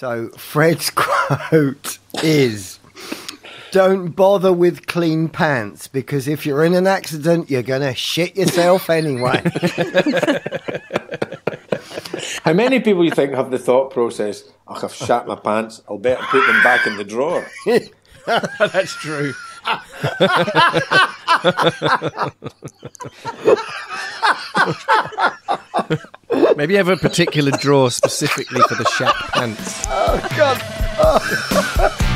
So Fred's quote is don't bother with clean pants because if you're in an accident, you're going to shit yourself anyway. How many people you think have the thought process, oh, I've shat my pants, I'll better put them back in the drawer? That's true. Maybe have a particular drawer specifically for the shat pants. oh, God. Oh.